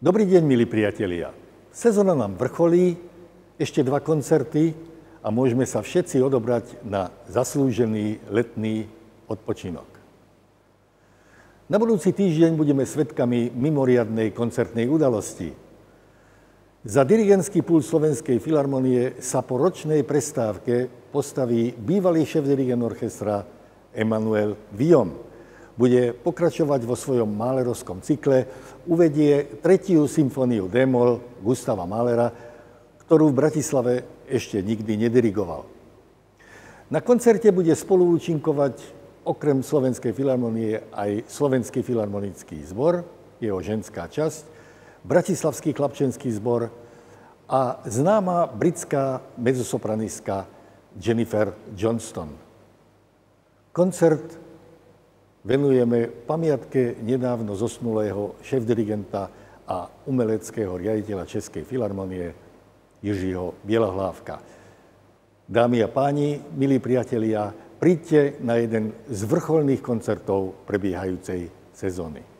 Dobrý deň, milí priatelia. Sezóna nám vrcholí, ešte dva koncerty a môžeme sa všetci odobrať na zaslúžený letný odpočinok. Na budúci týždeň budeme svedkami mimoriadnej koncertnej udalosti. Za dirigentský púl Slovenskej filharmonie sa po ročnej prestávke postaví bývalý šéf-dirigent orchestra Emanuel Vion. Bude pokračovať vo svojom málerovskom cykle, uvedie tretiu symfóniu Démol Gustava Malera, ktorú v Bratislave ešte nikdy nedirigoval. Na koncerte bude spoluúčinkovať okrem Slovenskej filharmonie aj Slovenský filharmonický zbor, jeho ženská časť, Bratislavský chlapčenský zbor a známa britská mezzosopranistka Jennifer Johnston. Koncert venujeme pamiatke nedávno zosnulého šéf-dirigenta a umeleckého riaditeľa Českej filharmonie Jiřího Bielahlávka. Dámy a páni, milí priatelia, príďte na jeden z vrcholných koncertov prebiehajúcej sezóny.